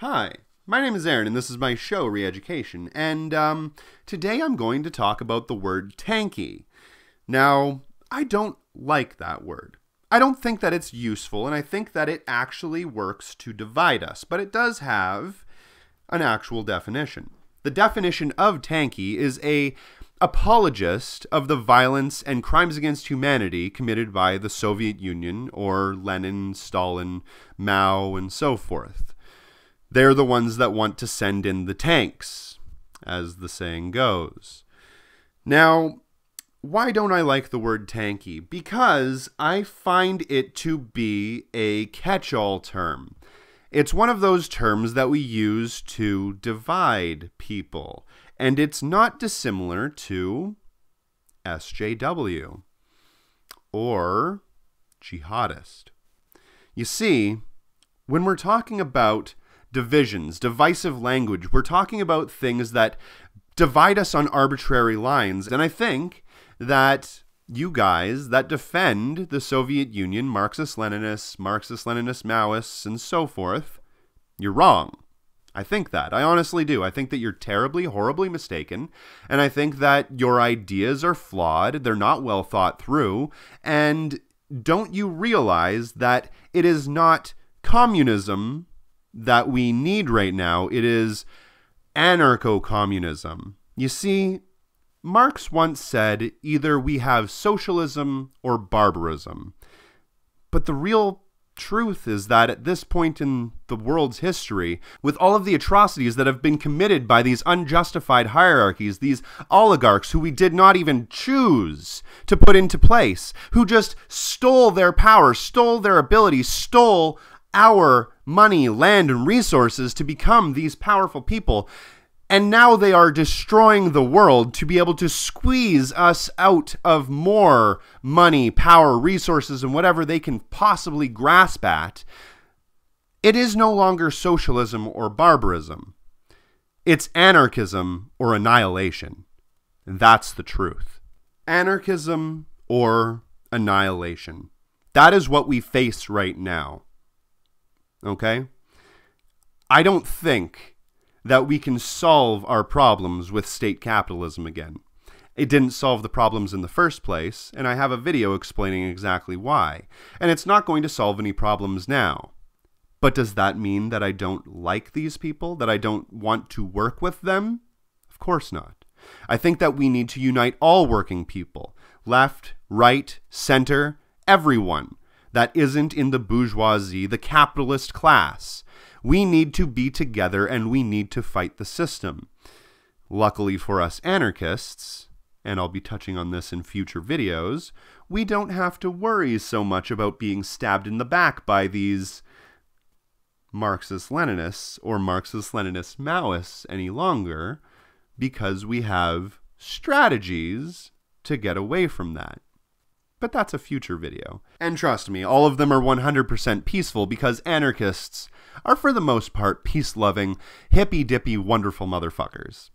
Hi, my name is Aaron, and this is my show, Reeducation. And um, today I'm going to talk about the word tankie. Now, I don't like that word. I don't think that it's useful, and I think that it actually works to divide us, but it does have an actual definition. The definition of tankie is a apologist of the violence and crimes against humanity committed by the Soviet Union or Lenin, Stalin, Mao, and so forth. They're the ones that want to send in the tanks, as the saying goes. Now, why don't I like the word tankie? Because I find it to be a catch all term. It's one of those terms that we use to divide people, and it's not dissimilar to SJW or jihadist. You see, when we're talking about divisions, divisive language, we're talking about things that divide us on arbitrary lines, and I think that you guys that defend the Soviet Union, Marxist Leninists, Marxist Leninist Maoists, and so forth, you're wrong. I think that. I honestly do. I think that you're terribly, horribly mistaken. And I think that your ideas are flawed. They're not well thought through. And don't you realize that it is not communism that we need right now? It is anarcho communism. You see, Marx once said either we have socialism or barbarism. But the real truth is that at this point in the world's history, with all of the atrocities that have been committed by these unjustified hierarchies, these oligarchs who we did not even choose to put into place, who just stole their power, stole their ability, stole our money, land, and resources to become these powerful people, and now they are destroying the world to be able to squeeze us out of more money, power, resources, and whatever they can possibly grasp at. It is no longer socialism or barbarism. It's anarchism or annihilation. And that's the truth. Anarchism or annihilation. That is what we face right now. Okay? I don't think that we can solve our problems with state capitalism again. It didn't solve the problems in the first place, and I have a video explaining exactly why. And it's not going to solve any problems now. But does that mean that I don't like these people? That I don't want to work with them? Of course not. I think that we need to unite all working people left, right, center, everyone that isn't in the bourgeoisie, the capitalist class. We need to be together and we need to fight the system. Luckily for us anarchists, and I'll be touching on this in future videos, we don't have to worry so much about being stabbed in the back by these Marxist Leninists or Marxist Leninist Maoists any longer because we have strategies to get away from that but that's a future video. And trust me, all of them are 100% peaceful because anarchists are for the most part peace-loving, hippy-dippy, wonderful motherfuckers.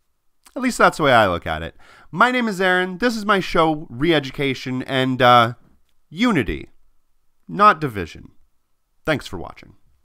At least that's the way I look at it. My name is Aaron, this is my show, Reeducation, and, uh, unity, not division. Thanks for watching.